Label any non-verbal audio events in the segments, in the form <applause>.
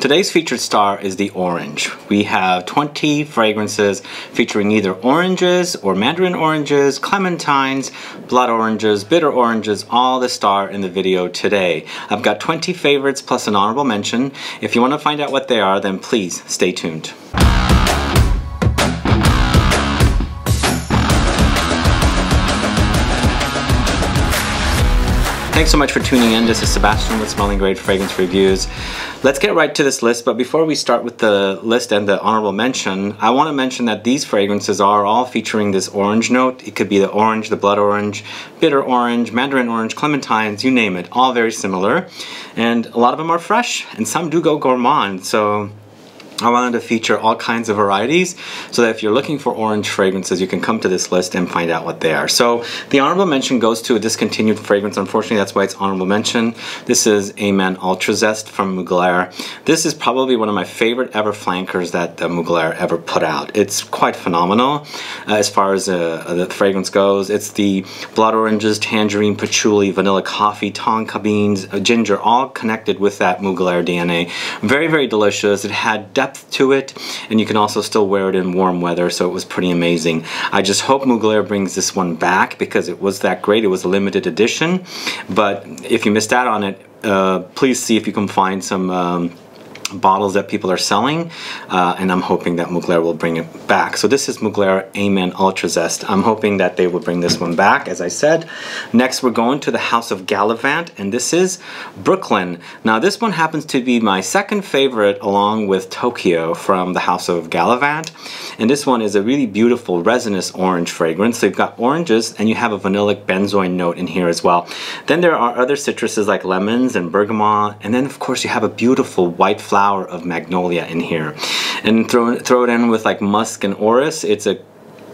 Today's featured star is the orange. We have 20 fragrances featuring either oranges or mandarin oranges, clementines, blood oranges, bitter oranges, all the star in the video today. I've got 20 favorites plus an honorable mention. If you want to find out what they are, then please stay tuned. Thanks so much for tuning in. This is Sebastian with Smelling Great Fragrance Reviews. Let's get right to this list, but before we start with the list and the honorable mention, I want to mention that these fragrances are all featuring this orange note. It could be the orange, the blood orange, bitter orange, mandarin orange, clementines, you name it, all very similar. And a lot of them are fresh, and some do go gourmand, so I wanted to feature all kinds of varieties so that if you're looking for orange fragrances, you can come to this list and find out what they are. So the honorable mention goes to a discontinued fragrance. Unfortunately, that's why it's honorable mention. This is Amen Ultra Zest from Mugler. This is probably one of my favorite ever flankers that uh, Mugler ever put out. It's quite phenomenal uh, as far as uh, the fragrance goes. It's the blood oranges, tangerine, patchouli, vanilla coffee, tonka beans, uh, ginger, all connected with that Mugler DNA. Very, very delicious. It had to it and you can also still wear it in warm weather so it was pretty amazing. I just hope Mugler brings this one back because it was that great. It was a limited edition but if you missed out on it uh, please see if you can find some um, bottles that people are selling uh, and I'm hoping that Mugler will bring it back. So this is Mugler Amen Ultra Zest. I'm hoping that they will bring this one back as I said. Next we're going to the House of Gallivant and this is Brooklyn. Now this one happens to be my second favorite along with Tokyo from the House of Gallivant and this one is a really beautiful resinous orange fragrance. So you've got oranges and you have a vanillic benzoin note in here as well. Then there are other citruses like lemons and bergamot and then of course you have a beautiful white flower flower of magnolia in here. And throw, throw it in with like musk and orris. It's a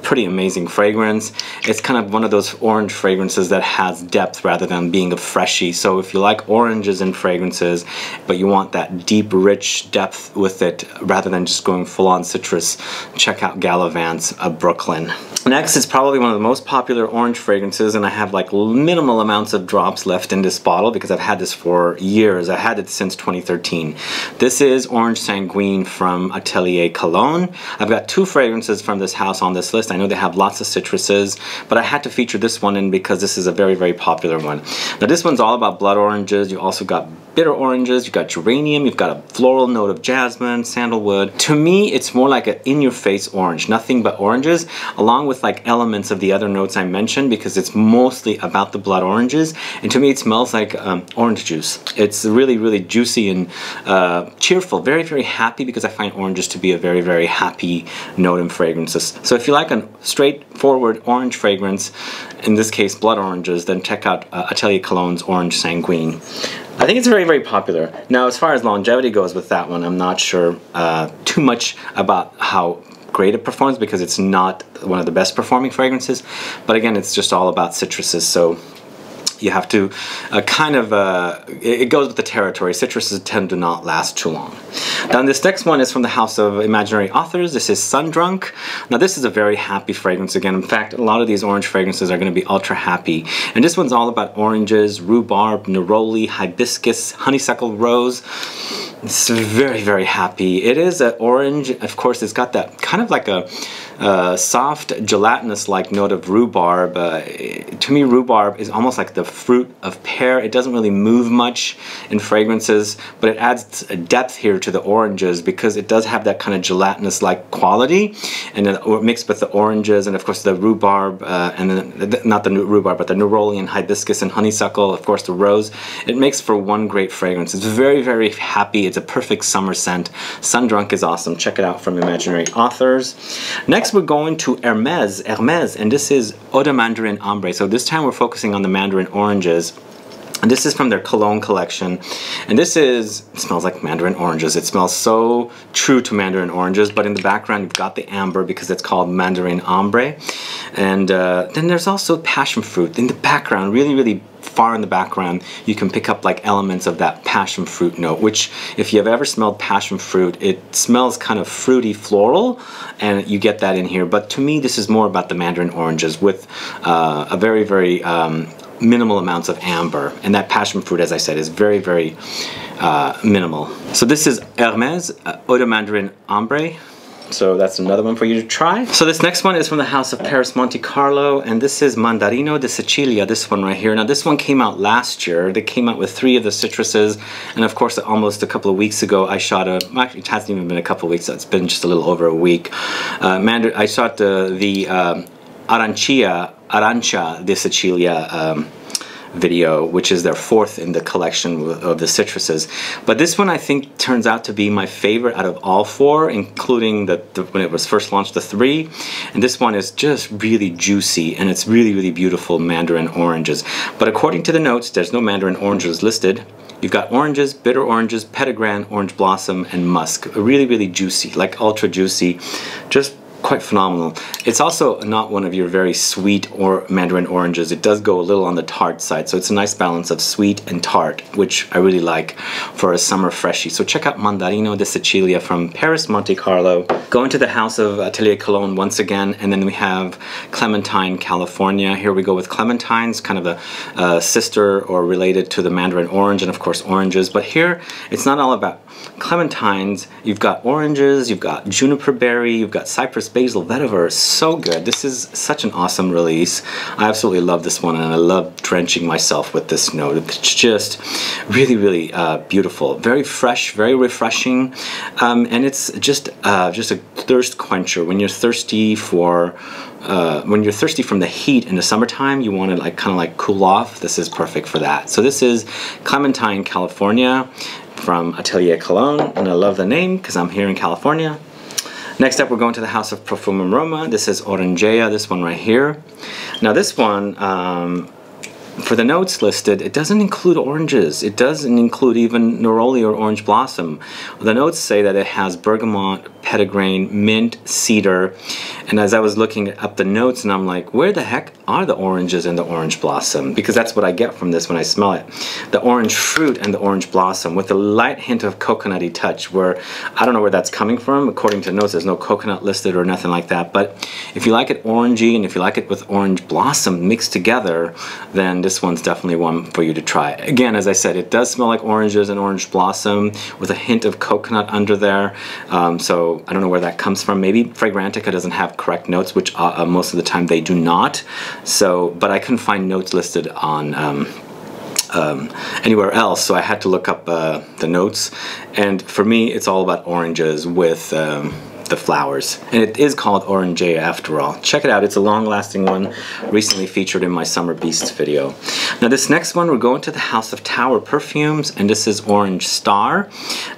pretty amazing fragrance. It's kind of one of those orange fragrances that has depth rather than being a freshie. So if you like oranges and fragrances, but you want that deep, rich depth with it rather than just going full on citrus, check out Gallivant's of Brooklyn. Next is probably one of the most popular orange fragrances and I have like minimal amounts of drops left in this bottle because I've had this for years. I had it since 2013. This is Orange Sanguine from Atelier Cologne. I've got two fragrances from this house on this list. I know they have lots of citruses, but I had to feature this one in because this is a very, very popular one. Now this one's all about blood oranges. You also got bitter oranges, you've got geranium, you've got a floral note of jasmine, sandalwood. To me, it's more like an in-your-face orange, nothing but oranges, along with like elements of the other notes I mentioned because it's mostly about the blood oranges. And to me, it smells like um, orange juice. It's really, really juicy and uh, cheerful, very, very happy because I find oranges to be a very, very happy note in fragrances. So if you like straightforward orange fragrance, in this case blood oranges, then check out uh, Atelier Cologne's Orange Sanguine. I think it's very, very popular. Now, as far as longevity goes with that one, I'm not sure uh, too much about how great it performs because it's not one of the best performing fragrances. But again, it's just all about citruses, so you have to uh, kind of, uh, it, goes with the territory. Citruses tend to not last too long. Then this next one is from the House of Imaginary Authors. This is Sundrunk. Now this is a very happy fragrance again. In fact, a lot of these orange fragrances are going to be ultra happy. And this one's all about oranges, rhubarb, neroli, hibiscus, honeysuckle rose. It's very, very happy. It is an orange. Of course, it's got that kind of like a soft, gelatinous-like note of rhubarb. Uh, to me, rhubarb is almost like the fruit of pear. It doesn't really move much in fragrances, but it adds a depth here to the oranges because it does have that kind of gelatinous-like quality, and then mixed with the oranges and of course the rhubarb, uh, and then not the rhubarb, but the neroli and hibiscus and honeysuckle, of course the rose. It makes for one great fragrance. It's very, very happy. A perfect summer scent. Sundrunk is awesome. Check it out from Imaginary Authors. Next we're going to Hermes, Hermes, and this is Eau de Mandarin Ambre. So this time we're focusing on the mandarin oranges. And this is from their cologne collection. And this is, smells like mandarin oranges. It smells so true to mandarin oranges, but in the background you've got the amber because it's called mandarin ombre. And uh, then there's also passion fruit in the background, really, really far in the background, you can pick up like elements of that passion fruit note, which if you've ever smelled passion fruit, it smells kind of fruity floral and you get that in here. But to me, this is more about the mandarin oranges with uh, a very, very um, minimal amounts of amber. And that passion fruit, as I said, is very, very uh, minimal. So this is Hermes uh, Eau de Mandarin Ambre. So that's another one for you to try. So this next one is from the House of Perris Monte Carlo, and this is Mandarino di Sicilia, this one right here. Now this one came out last year. They came out with three of the citruses, and of course almost a couple of weeks ago I shot a, actually it hasn't even been a couple of weeks, it's been just a little over a week. Uh, Mandar I shot the, the um, Arancia, Arancia di Sicilia um, video, which is their fourth in the collection of the citruses. But this one I think turns out to be my favorite out of all four, including the, the, when it was first launched, the three. And this one is just really juicy and it's really, really beautiful mandarin oranges. But according to the notes, there's no mandarin oranges listed. You've got oranges, bitter oranges, petitgrain, orange blossom, and musk. Really, really juicy, like ultra juicy. Just quite phenomenal. It's also not one of your very sweet or mandarin oranges. It does go a little on the tart side, so it's a nice balance of sweet and tart, which I really like for a summer freshie. So check out Mandarino de Sicilia from Perris, Monte Carlo. Go into the house of Atelier Cologne once again, and then we have Clementine, California. Here we go with clementines, kind of a sister or related to the mandarin orange, and of course oranges. But here, it's not all about clementines. You've got oranges, you've got juniper berry, you've got cypress basil vetiver is so good. This is such an awesome release. I absolutely love this one and I love drenching myself with this note. It's just really, really uh, beautiful. Very fresh, very refreshing. Um, and it's just, uh, just a thirst quencher. When you're thirsty for uh, when you're thirsty from the heat in the summertime, you want to like kind of like cool off. This is perfect for that. So this is Clementine, California from Atelier Cologne, and I love the name because I'm here in California. Next up, we're going to the House of Profumum Roma. This is Orangea, this one right here. Now this one, um, for the notes listed, it doesn't include oranges. It doesn't include even neroli or orange blossom. The notes say that it has bergamot, petitgrain, mint, cedar. And as I was looking up the notes and I'm like, where the heck are the oranges and the orange blossom? Because that's what I get from this when I smell it. The orange fruit and the orange blossom with a light hint of coconutty touch where I don't know where that's coming from. According to notes, there's no coconut listed or nothing like that. But if you like it orangey and if you like it with orange blossom mixed together, then this one's definitely one for you to try. Again, as I said, it does smell like oranges and orange blossom with a hint of coconut under there. Um, so I don't know where that comes from. Maybe Fragrantica doesn't have correct notes, which uh, uh, most of the time they do not. So, but I couldn't find notes listed on um, um, anywhere else, so I had to look up uh, the notes. And for me, it's all about oranges with um, the flowers. And it is called Orangea after all. Check it out, it's a long-lasting one, recently featured in my Summer Beasts video. Now this next one, we're going to the House of Tauer Perfumes, and this is Orange Star.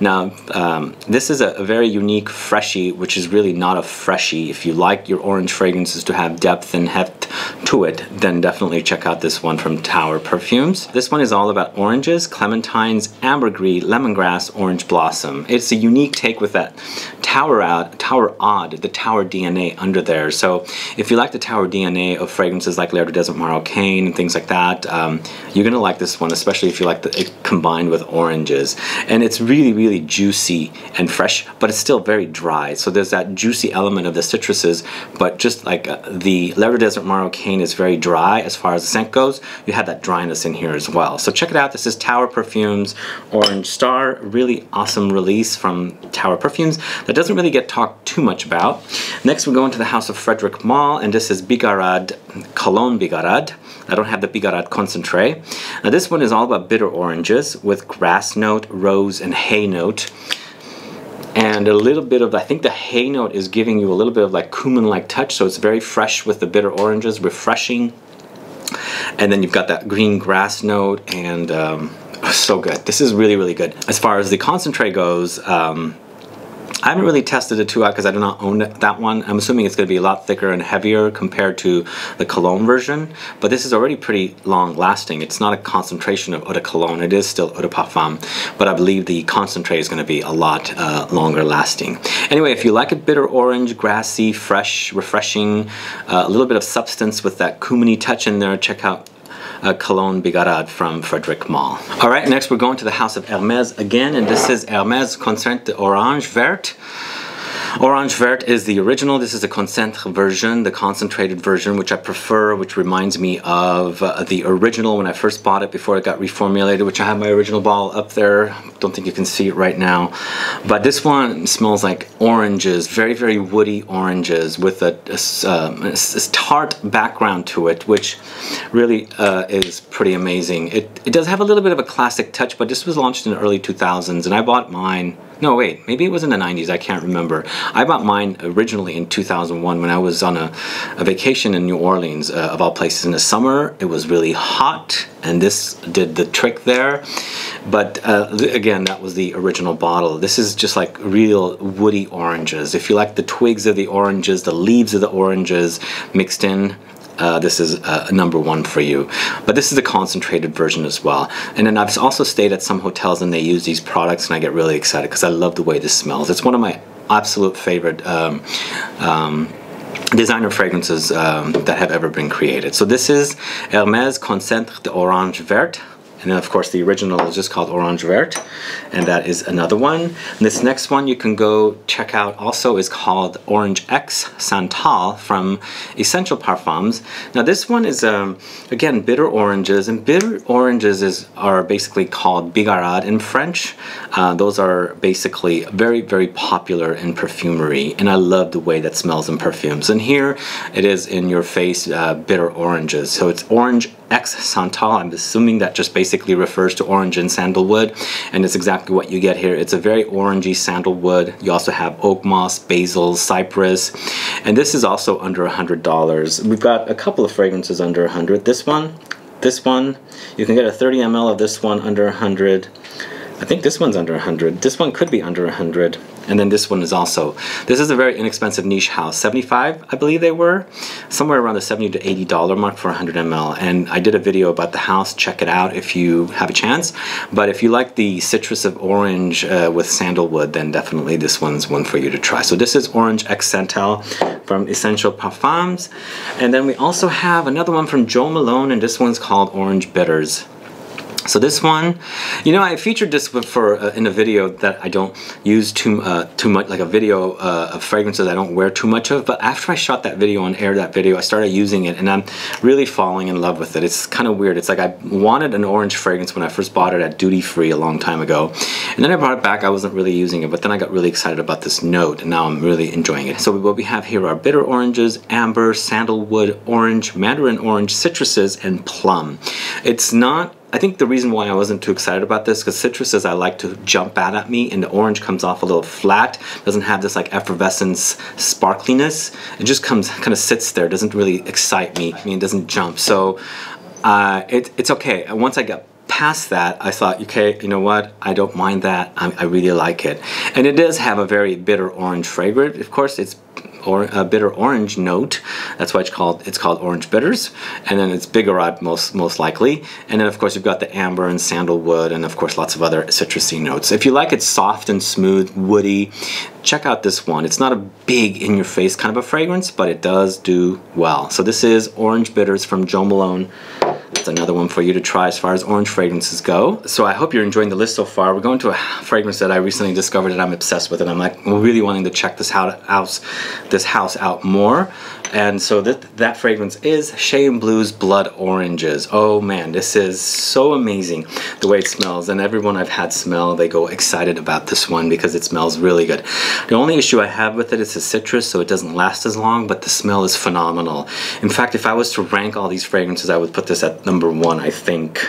Now, um, this is a, a, very unique freshie, which is really not a freshie. If you like your orange fragrances to have depth and heft to it, then definitely check out this one from Tauer Perfumes. This one is all about oranges, clementines, ambergris, lemongrass, orange blossom. It's a unique take with that Tauer out, Tauer odd, the Tauer DNA under there. So if you like the Tauer DNA of fragrances like L'air du Desert Marocain and things like that, um, you're gonna like this one, especially if you like the, it combined with oranges. And it's really, really juicy and fresh, but it's still very dry. So there's that juicy element of the citruses, but just like uh, the L'air du Desert Marocain is very dry as far as the scent goes, you have that dryness in here as well. So check it out. This is Tauer Perfumes Orange Star, really awesome release from Tauer Perfumes. That doesn't really get talked too much about. Next we go into the house of Frédéric Malle and this is Bigarade, Cologne Bigarade. I don't have the Bigarade concentrate. Now this one is all about bitter oranges with grass note, rose, and hay note and a little bit of, I think the hay note is giving you a little bit of like cumin-like touch, so it's very fresh with the bitter oranges, refreshing. And then you've got that green grass note and um, so good. This is really, really good. As far as the concentrate goes, um, I haven't really tested the 2 out because I do not own that one. I'm assuming it's going to be a lot thicker and heavier compared to the Cologne version, but this is already pretty long lasting. It's not a concentration of eau de Cologne, it is still eau de parfum, but I believe the concentrate is going to be a lot uh, longer lasting. Anyway, if you like a bitter orange, grassy, fresh, refreshing, uh, a little bit of substance with that cuminy touch in there, check out uh, Cologne Bigarade from Frédéric Malle. All right, next we're going to the house of Hermes again, and this is Hermes Concentré Orange Vert. Orange Vert is the original. This is the concentre version, the concentrated version, which I prefer, which reminds me of uh, the original when I first bought it before it got reformulated, which I have my original bottle up there. Don't think you can see it right now. But this one smells like oranges, very, very woody oranges with a, a, um, a, a tart background to it, which really uh, is pretty amazing. It, it does have a little bit of a classic touch, but this was launched in the early 2000s, and I bought mine no, wait, maybe it was in the 90s, I can't remember. I bought mine originally in 2001 when I was on a, a vacation in New Orleans, uh, of all places. In the summer, it was really hot, and this did the trick there. But uh, again, that was the original bottle. This is just like real woody oranges. If you like the twigs of the oranges, the leaves of the oranges mixed in, uh, this is uh, number one for you. But this is a concentrated version as well. And then I've also stayed at some hotels and they use these products and I get really excited because I love the way this smells. It's one of my absolute favorite um, um, designer fragrances um, that have ever been created. So this is Hermès Concentre d'Orange Verte and then of course the original is just called Orange Vert, and that is another one. And this next one you can go check out also is called Orange X Santal from Essential Parfums. Now this one is, um, again, bitter oranges, and bitter oranges is are basically called bigarade in French. Uh, those are basically very, very popular in perfumery, and I love the way that smells in perfumes. And here it is in your face uh, bitter oranges. So it's Orange Santal. I'm assuming that just basically refers to orange and sandalwood, and it's exactly what you get here. It's a very orangey sandalwood. You also have oak moss, basil, cypress, and this is also under a $100. We've got a couple of fragrances under a 100 This one, this one, you can get a 30 ml of this one under a 100 I think this one's under 100 This one could be under 100 and then this one is also, this is a very inexpensive niche house. 75, I believe they were. Somewhere around the 70 to $80 mark for 100 ml. And I did a video about the house. Check it out if you have a chance. But if you like the citrus of orange uh, with sandalwood, then definitely this one's one for you to try. So this is Orange X from Essential Parfums. And then we also have another one from Jo Malone, and this one's called Orange Bitters. So this one, you know, I featured this for uh, in a video that I don't use too uh, too much, like a video uh, of fragrances I don't wear too much of. But after I shot that video and aired that video, I started using it, and I'm really falling in love with it. It's kind of weird. It's like I wanted an orange fragrance when I first bought it at duty free a long time ago, and then I brought it back. I wasn't really using it, but then I got really excited about this note, and now I'm really enjoying it. So what we have here are bitter oranges, amber, sandalwood, orange, mandarin orange, citruses, and plum. It's not I think the reason why I wasn't too excited about this because citruses I like to jump out at me and the orange comes off a little flat doesn't have this like effervescence sparkliness it just comes kind of sits there doesn't really excite me I mean it doesn't jump so uh, it, it's okay once I got past that, I thought, okay, you know what? I don't mind that. I, I, really like it. And it does have a very bitter orange fragrance. Of course, it's or a bitter orange note. That's why it's called it's called orange bitters. And then it's bigarade most most likely. And then of course you've got the amber and sandalwood and of course lots of other citrusy notes. If you like it soft and smooth, woody, check out this one. It's not a big in your face kind of a fragrance, but it does do well. So this is Orange Bitters from Jo Malone. That's another one for you to try as far as orange fragrances go. So I hope you're enjoying the list so far. We're going to a fragrance that I recently discovered that I'm obsessed with and I'm like really wanting to check this house, this house out more. And so that, that fragrance is Shay and Blue's Blood Oranges. Oh man, this is so amazing the way it smells. And everyone I've had smell, they go excited about this one because it smells really good. The only issue I have with it is the citrus, so it doesn't last as long, but the smell is phenomenal. In fact, if I was to rank all these fragrances, I would put this at number one, I think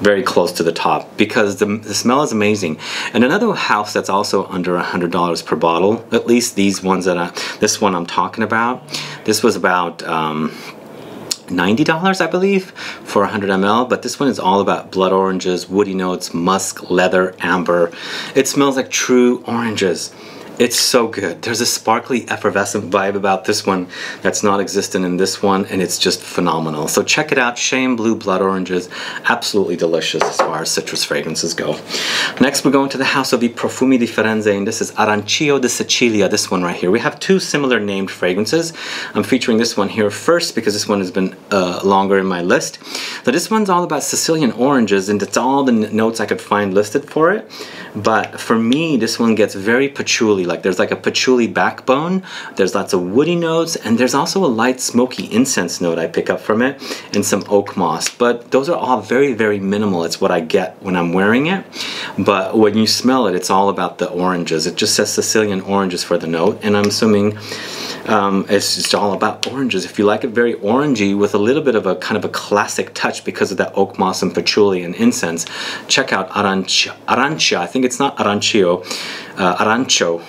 very close to the top because the, the smell is amazing. And another house that's also under a $100 per bottle, at least these ones that I, this one I'm talking about, this was about um, $90 I believe for 100 ml but this one is all about blood oranges woody notes musk leather amber it smells like true oranges it's so good. There's a sparkly, effervescent vibe about this one that's not existent in this one, and it's just phenomenal. So check it out. Shay and Blue Blood Oranges. Absolutely delicious as far as citrus fragrances go. Next, we're going to the house of the Profumi di Firenze, and this is Arancio di Sicilia, this one right here. We have two similar named fragrances. I'm featuring this one here first because this one has been uh, longer in my list. So this one's all about Sicilian oranges, and it's all the notes I could find listed for it. But for me, this one gets very patchouli Like there's like a patchouli backbone, there's lots of woody notes, and there's also a light smoky incense note I pick up from it, and some oak moss. But those are all very, very minimal. It's what I get when I'm wearing it. But when you smell it, it's all about the oranges. It just says Sicilian oranges for the note, and I'm assuming um, it's just all about oranges. If you like it very orangey with a little bit of a kind of a classic touch because of that oak moss and patchouli and incense, check out. Arancia, I think it's not Arancio, uh, Arancho.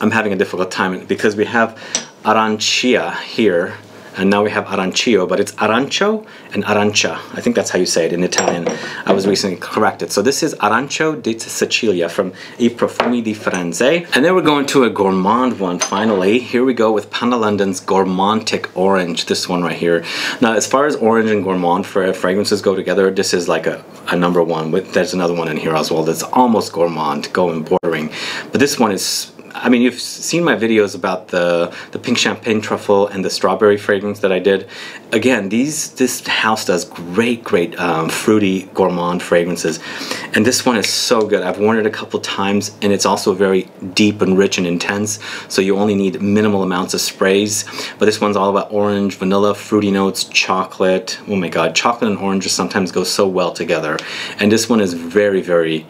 I'm having a difficult time because we have Arancia here and now we have Arancio, but it's Arancio and Arancia. I think that's how you say it in Italian. I was recently corrected. So this is Arancio di Sicilia from I Profumi di Firenze. And then we're going to a gourmand one finally. Here we go with Panna London's Orange, this one right here. Now as far as orange and gourmand for fragrances go together, this is like a, a number one. With There's another one in here as well that's almost gourmand, going bordering. But this one is I mean, you've seen my videos about the the pink champagne truffle and the strawberry fragrance that I did. Again, these this house does great, great um, fruity gourmand fragrances, and this one is so good. I've worn it a couple times, and it's also very deep and rich and intense. So you only need minimal amounts of sprays. But this one's all about orange, vanilla, fruity notes, chocolate. Oh my God, chocolate and orange just sometimes go so well together. And this one is very, very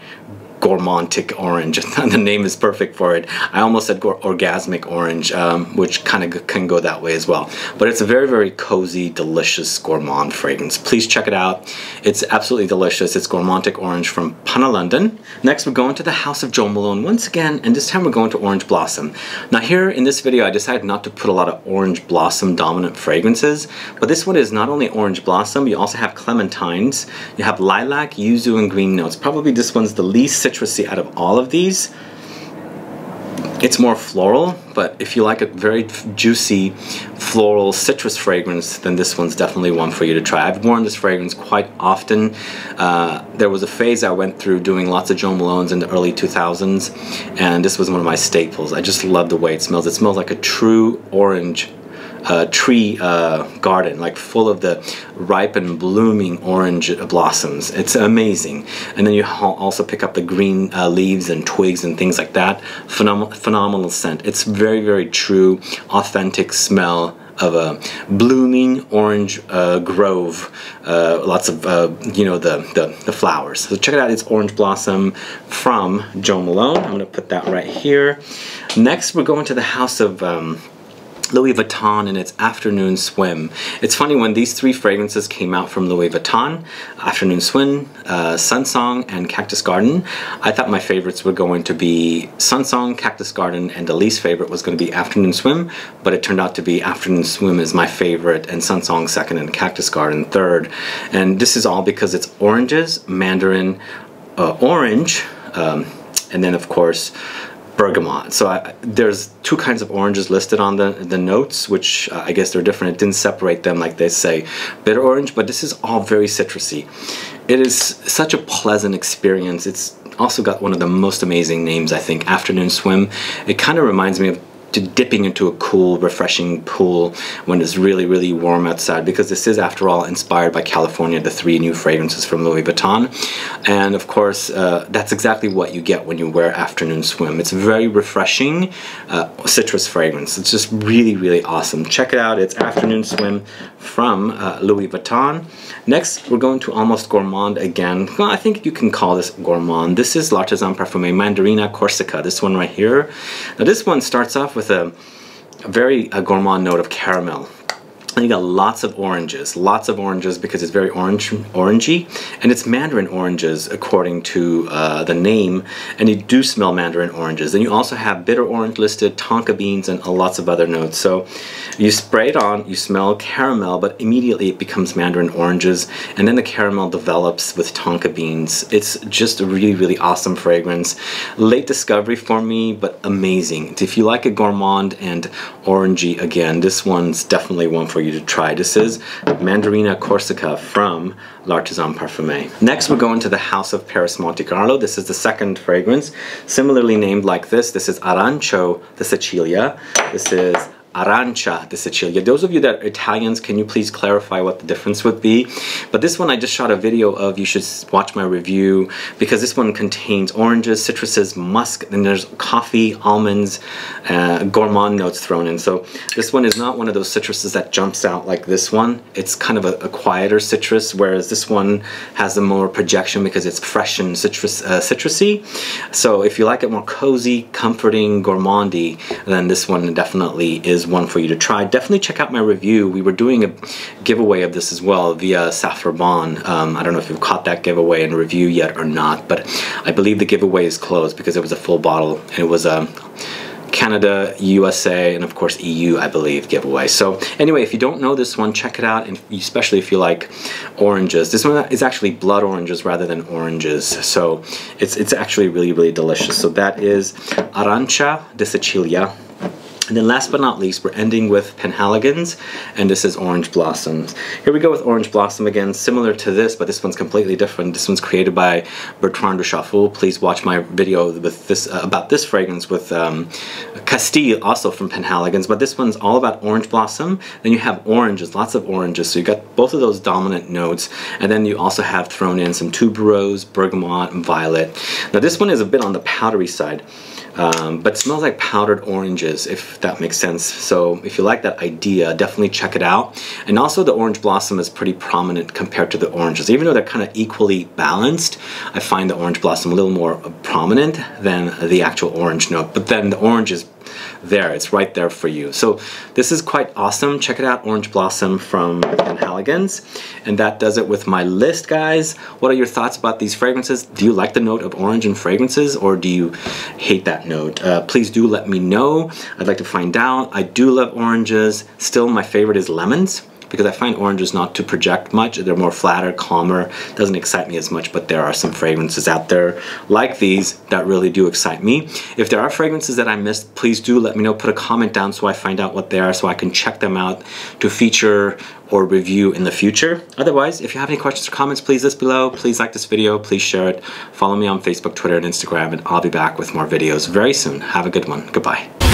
gourmantic orange. <laughs> the name is perfect for it. I almost said orgasmic orange, um, which kind of can go that way as well. But it's a very, very cozy, delicious gourmand fragrance. Please check it out. It's absolutely delicious. It's gourmantic orange from Panna London. Next, we're going to the House of Jo Malone once again, and this time we're going to Orange Blossom. Now here in this video, I decided not to put a lot of Orange Blossom dominant fragrances, but this one is not only Orange Blossom, you also have clementines, you have lilac, yuzu, and green notes. Probably this one's the least citrusy out of all of these. It's more floral, but if you like a very juicy floral citrus fragrance, then this one's definitely one for you to try. I've worn this fragrance quite often. Uh, there was a phase I went through doing lots of Jo Malones in the early 2000s, and this was one of my staples. I just love the way it smells. It smells like a true orange uh, tree uh, garden, like full of the ripe and blooming orange blossoms. It's amazing. And then you also pick up the green uh, leaves and twigs and things like that. Phenom phenomenal scent. It's very, very true, authentic smell of a blooming orange uh, grove. Uh, lots of, uh, you know, the, the, the, flowers. So check it out. It's Orange Blossom from Jo Malone. I'm going to put that right here. Next, we're going to the house of... Um, Louis Vuitton in its Afternoon Swim. It's funny when these three fragrances came out from Louis Vuitton, Afternoon Swim, uh, Sunsong, and Cactus Garden, I thought my favorites were going to be Sunsong, Cactus Garden, and the least favorite was going to be Afternoon Swim, but it turned out to be Afternoon Swim is my favorite, and Sunsong second, and Cactus Garden third. And this is all because it's oranges, mandarin, uh, orange, um, and then of course bergamot. So I, there's two kinds of oranges listed on the, the notes, which uh, I guess they're different. It didn't separate them like they say bitter orange, but this is all very citrusy. It is such a pleasant experience. It's also got one of the most amazing names, I think, Afternoon Swim. It kind of reminds me of to dipping into a cool, refreshing pool when it's really, really warm outside because this is, after all, inspired by California, the three new fragrances from Louis Vuitton. And of course, uh, that's exactly what you get when you wear Afternoon Swim. It's very refreshing uh, citrus fragrance. It's just really, really awesome. Check it out. It's Afternoon Swim from uh, Louis Vuitton. Next, we're going to Almost Gourmand again. Well, I think you can call this Gourmand. This is L'Artisan Parfumeur Mandarina Corsica, this one right here. Now this one starts off with a, a very a gourmand note of caramel. You got lots of oranges, lots of oranges because it's very orange, orangey, and it's mandarin oranges according to uh, the name, and you do smell mandarin oranges. And you also have bitter orange listed, tonka beans, and lots of other notes. So you spray it on, you smell caramel, but immediately it becomes mandarin oranges, and then the caramel develops with tonka beans. It's just a really, really awesome fragrance. Late discovery for me, but amazing. If you like a gourmand and orangey, again, this one's definitely one for you you to try. This is Mandarina Corsica from L'Artisan Parfumeur. Next, we're going to the House of Perris Monte Carlo. This is the second fragrance, similarly named like this. This is Arancio de Sicilia. This is Arancia di Sicilia. Those of you that are Italians, can you please clarify what the difference would be? But this one I just shot a video of. You should watch my review because this one contains oranges, citruses, musk, and there's coffee, almonds, uh, gourmand notes thrown in. So this one is not one of those citruses that jumps out like this one. It's kind of a, a quieter citrus, whereas this one has a more projection because it's fresh and citrus, uh, citrusy. So if you like it more cozy, comforting, gourmandy, then this one definitely is one for you to try. Definitely check out my review. We were doing a giveaway of this as well via Safrabon. Um, I don't know if you've caught that giveaway and review yet or not, but I believe the giveaway is closed because it was a full bottle and it was a um, Canada, USA, and of course EU, I believe, giveaway. So anyway, if you don't know this one, check it out, and especially if you like oranges. This one is actually blood oranges rather than oranges, so it's, it's actually really, really delicious. So that is Arancia de Sicilia. And then last but not least, we're ending with Penhaligon's, and this is Orange Blossoms. Here we go with Orange Blossom again, similar to this, but this one's completely different. This one's created by Bertrand Duchaufour. Please watch my video with this uh, about this fragrance with um, Castille, also from Penhaligon's, but this one's all about Orange Blossom. Then you have oranges, lots of oranges, so you got both of those dominant notes, and then you also have thrown in some tuberose, bergamot, and violet. Now this one is a bit on the powdery side. Um, but smells like powdered oranges if that makes sense. So if you like that idea definitely check it out. And also the orange blossom is pretty prominent compared to the oranges. Even though they're kind of equally balanced I find the orange blossom a little more prominent than the actual orange note. But then the orange is there. It's right there for you. So this is quite awesome. Check it out, Orange Blossom from Penhaligon's. And that does it with my list, guys. What are your thoughts about these fragrances? Do you like the note of orange in fragrances or do you hate that note? Uh, please do let me know. I'd like to find out. I do love oranges. Still, my favorite is lemons because I find oranges not to project much. They're more flatter, calmer, doesn't excite me as much, but there are some fragrances out there like these that really do excite me. If there are fragrances that I missed, please do let me know. Put a comment down so I find out what they are so I can check them out to feature or review in the future. Otherwise, if you have any questions or comments, please list below. Please like this video, please share it. Follow me on Facebook, Twitter, and Instagram, and I'll be back with more videos very soon. Have a good one. Goodbye.